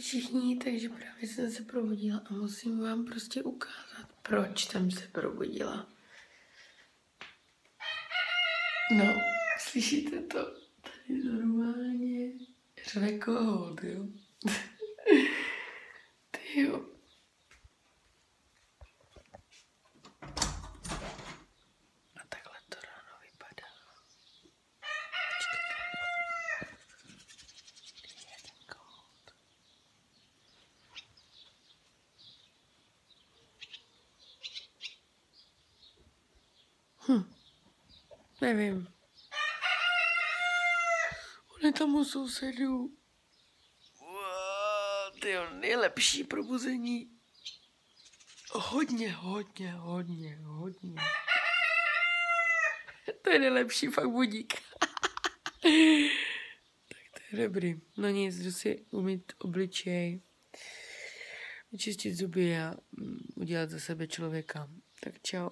Všichni, takže právě jsem se probudila a musím vám prostě ukázat, proč jsem se probudila. No, slyšíte to? Tady normálně řve kohout, jo? Ty jo. A takhle to ráno vypadá. Počkejte. Je ten kohout. Hm. Nevím. On je tam u sousedů. Ty nejlepší probuzení. Hodně, hodně, hodně, hodně. To je nejlepší fakt budík. tak to je dobrý. No nic, jdu si umít obličej, vyčistit zuby a mm, udělat za sebe člověka. Tak čau.